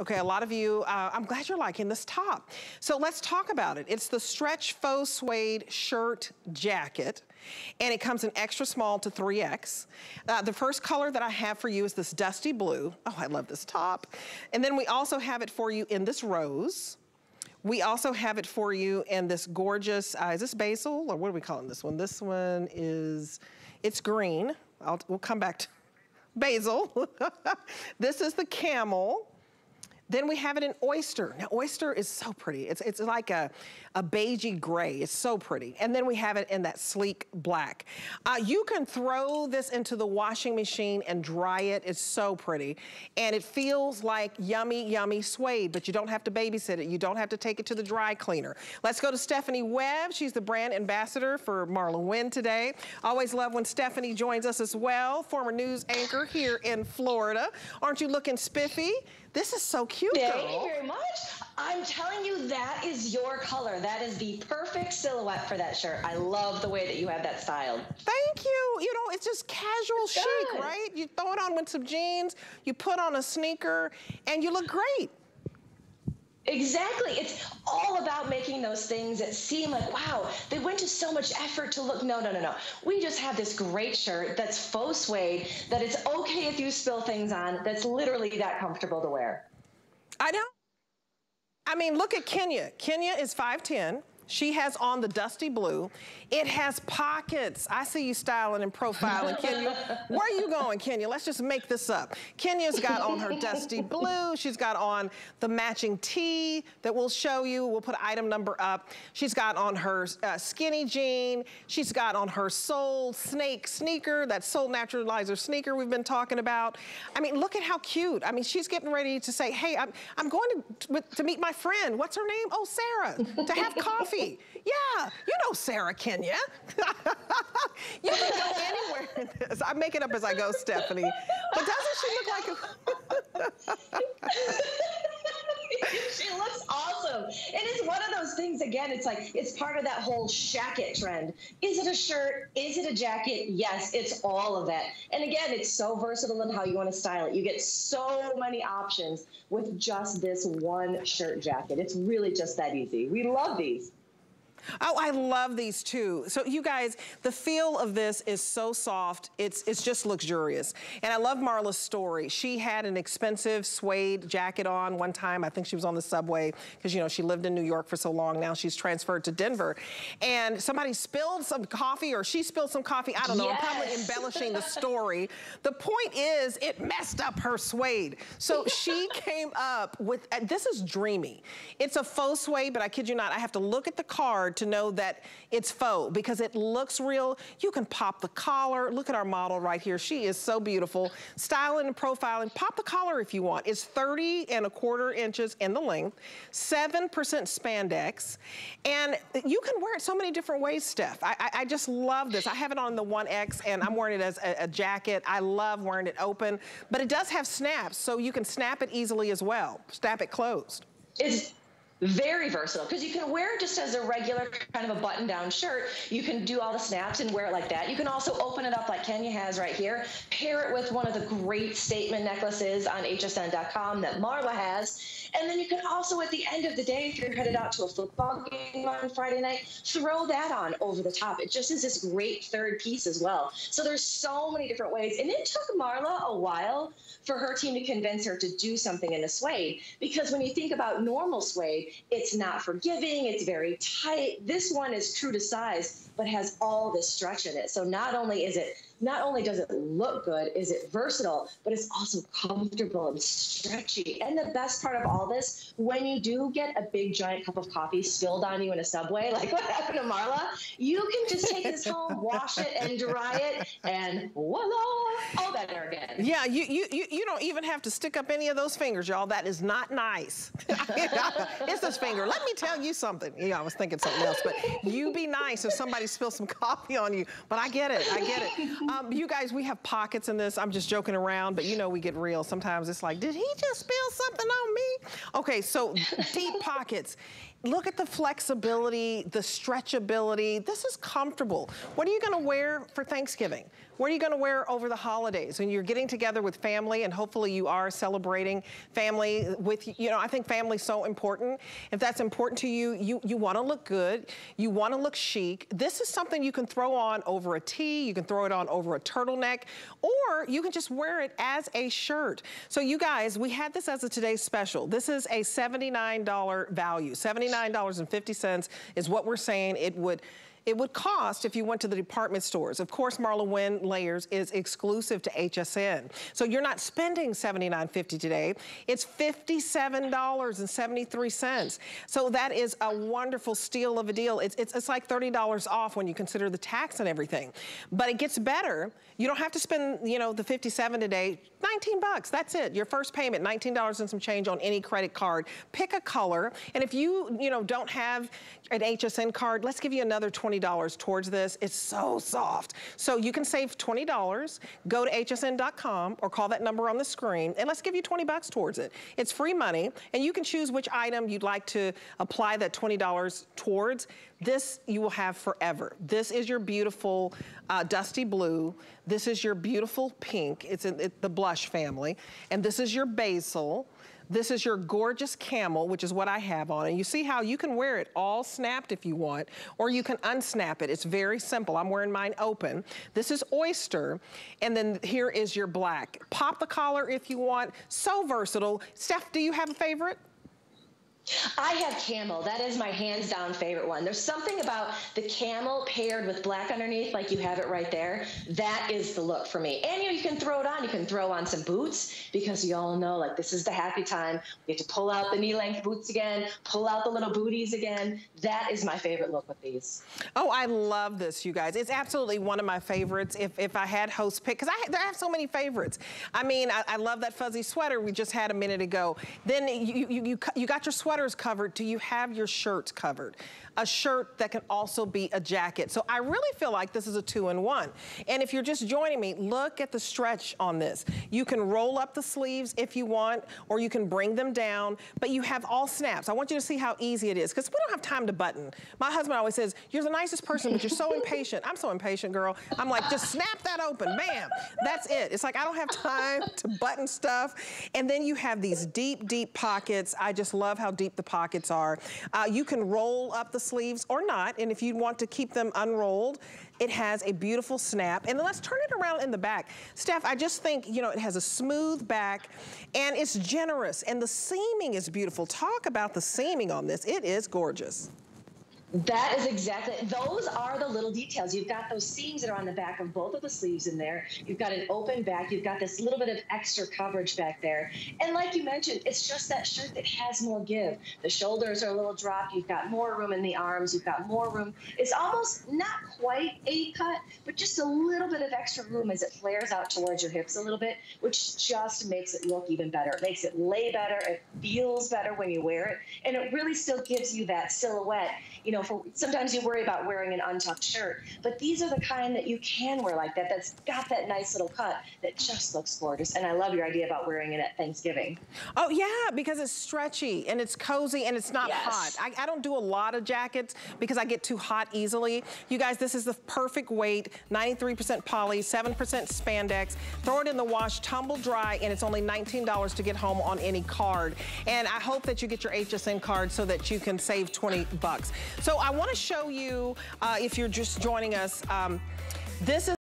Okay, a lot of you, uh, I'm glad you're liking this top. So let's talk about it. It's the stretch faux suede shirt jacket and it comes in extra small to 3X. Uh, the first color that I have for you is this dusty blue. Oh, I love this top. And then we also have it for you in this rose. We also have it for you in this gorgeous, uh, is this basil or what are we calling this one? This one is, it's green. I'll, we'll come back to basil. this is the camel. Then we have it in oyster. Now, oyster is so pretty. It's, it's like a, a beigey gray. It's so pretty. And then we have it in that sleek black. Uh, you can throw this into the washing machine and dry it. It's so pretty. And it feels like yummy, yummy suede, but you don't have to babysit it. You don't have to take it to the dry cleaner. Let's go to Stephanie Webb. She's the brand ambassador for Marla Wynne today. Always love when Stephanie joins us as well, former news anchor here in Florida. Aren't you looking spiffy? This is so cute, Thank girl. you very much. I'm telling you, that is your color. That is the perfect silhouette for that shirt. I love the way that you have that styled. Thank you. You know, it's just casual It's chic, right? You throw it on with some jeans, you put on a sneaker, and you look great. Exactly. It's all about making those things that seem like, wow, they went to so much effort to look. No, no, no, no. We just have this great shirt that's faux suede, that it's okay if you spill things on, that's literally that comfortable to wear. I know. I mean, look at Kenya. Kenya is 5'10". She has on the dusty blue. It has pockets. I see you styling and profiling, Kenya. Where are you going, Kenya? Let's just make this up. Kenya's got on her dusty blue. She's got on the matching tee that we'll show you. We'll put item number up. She's got on her uh, skinny jean. She's got on her soul snake sneaker, that soul naturalizer sneaker we've been talking about. I mean, look at how cute. I mean, she's getting ready to say, hey, I'm, I'm going to, to meet my friend. What's her name? Oh, Sarah, to have coffee. Yeah, you know Sarah Kenya. you can go anywhere in this. I make it up as I go, Stephanie. But doesn't she look like a... she looks awesome. And It is one of those things, again, it's like, it's part of that whole shacket trend. Is it a shirt? Is it a jacket? Yes, it's all of that. And again, it's so versatile in how you want to style it. You get so many options with just this one shirt jacket. It's really just that easy. We love these. Oh, I love these too. So you guys, the feel of this is so soft. It's, it's just luxurious. And I love Marla's story. She had an expensive suede jacket on one time. I think she was on the subway because, you know, she lived in New York for so long. Now she's transferred to Denver. And somebody spilled some coffee or she spilled some coffee. I don't know. I'm probably embellishing the story. The point is it messed up her suede. So she came up with, uh, this is dreamy. It's a faux suede, but I kid you not, I have to look at the card to know that it's faux because it looks real. You can pop the collar. Look at our model right here. She is so beautiful. Styling and profiling. Pop the collar if you want. It's 30 and a quarter inches in the length, 7% spandex, and you can wear it so many different ways, Steph. I, I, I just love this. I have it on the 1X and I'm wearing it as a, a jacket. I love wearing it open, but it does have snaps, so you can snap it easily as well. Snap it closed. It's very versatile because you can wear it just as a regular kind of a button down shirt. You can do all the snaps and wear it like that. You can also open it up like Kenya has right here, pair it with one of the great statement necklaces on hsn.com that Marla has. And then you can also, at the end of the day, if you're headed out to a football game on Friday night, throw that on over the top. It just is this great third piece as well. So there's so many different ways. And it took Marla a while for her team to convince her to do something in a suede. Because when you think about normal suede, it's not forgiving, it's very tight. This one is true to size, but has all this stretch in it. So not only is it not only does it look good, is it versatile, but it's also comfortable and stretchy. And the best part of all this, when you do get a big giant cup of coffee spilled on you in a subway, like what happened to Marla, you can just take this home, wash it and dry it, and voila, all better again. Yeah, you, you, you, you don't even have to stick up any of those fingers, y'all. That is not nice. it's this finger. Let me tell you something. Yeah, I was thinking something else, but you be nice if somebody spills some coffee on you. But I get it, I get it. Um, you guys, we have pockets in this. I'm just joking around, but you know we get real. Sometimes it's like, did he just spill something on me? Okay, so deep pockets. Look at the flexibility, the stretchability. This is comfortable. What are you gonna wear for Thanksgiving? What are you gonna wear over the holidays? When you're getting together with family and hopefully you are celebrating family with, you know, I think family's so important. If that's important to you, you, you wanna look good, you wanna look chic. This is something you can throw on over a tee, you can throw it on over a turtleneck, or you can just wear it as a shirt. So you guys, we had this as a today's special. This is a $79 value, $79.50 is what we're saying it would it would cost if you went to the department stores. Of course, Marla Wynne Layers is exclusive to HSN. So you're not spending $79.50 today. It's $57.73. So that is a wonderful steal of a deal. It's, it's, it's like $30 off when you consider the tax and everything. But it gets better. You don't have to spend, you know, the 57 today. 19 bucks, that's it. Your first payment, $19 and some change on any credit card. Pick a color. And if you, you know, don't have an HSN card, let's give you another 20 $20 towards this. It's so soft. So you can save $20. Go to hsn.com or call that number on the screen and let's give you 20 bucks towards it. It's free money and you can choose which item you'd like to apply that $20 towards. This you will have forever. This is your beautiful uh, dusty blue. This is your beautiful pink. It's in it, the blush family. And this is your basil. This is your gorgeous camel, which is what I have on. And you see how you can wear it all snapped if you want, or you can unsnap it. It's very simple. I'm wearing mine open. This is oyster. And then here is your black. Pop the collar if you want. So versatile. Steph, do you have a favorite? I have camel. That is my hands down favorite one. There's something about the camel paired with black underneath, like you have it right there. That is the look for me. And you, know, you can throw it on. You can throw on some boots because you all know, like, this is the happy time. We get to pull out the knee length boots again, pull out the little booties again. That is my favorite look with these. Oh, I love this, you guys. It's absolutely one of my favorites. If, if I had host pick, because I, I, have so many favorites. I mean, I, I, love that fuzzy sweater we just had a minute ago. Then you, you, you, you got your sweater sweaters covered, do you have your shirts covered? A shirt that can also be a jacket. So I really feel like this is a two-in-one. And if you're just joining me, look at the stretch on this. You can roll up the sleeves if you want, or you can bring them down, but you have all snaps. I want you to see how easy it is, because we don't have time to button. My husband always says, you're the nicest person, but you're so impatient. I'm so impatient, girl. I'm like, just snap that open, bam. That's it. It's like, I don't have time to button stuff. And then you have these deep, deep pockets. I just love how deep the pockets are. Uh, you can roll up the sleeves or not, and if you want to keep them unrolled, it has a beautiful snap. And let's turn it around in the back. Steph, I just think, you know, it has a smooth back and it's generous and the seaming is beautiful. Talk about the seaming on this. It is gorgeous. That is exactly, those are the little details. You've got those seams that are on the back of both of the sleeves in there. You've got an open back. You've got this little bit of extra coverage back there. And like you mentioned, it's just that shirt that has more give. The shoulders are a little dropped. You've got more room in the arms. You've got more room. It's almost not quite a cut, but just a little bit of extra room as it flares out towards your hips a little bit, which just makes it look even better. It makes it lay better. It feels better when you wear it. And it really still gives you that silhouette you know, for sometimes you worry about wearing an untucked shirt, but these are the kind that you can wear like that. That's got that nice little cut that just looks gorgeous. And I love your idea about wearing it at Thanksgiving. Oh yeah, because it's stretchy and it's cozy and it's not yes. hot. I, I don't do a lot of jackets because I get too hot easily. You guys, this is the perfect weight, 93% poly, 7% spandex. Throw it in the wash, tumble dry, and it's only $19 to get home on any card. And I hope that you get your HSN card so that you can save 20 bucks. So I wanna show you, uh, if you're just joining us, um, this is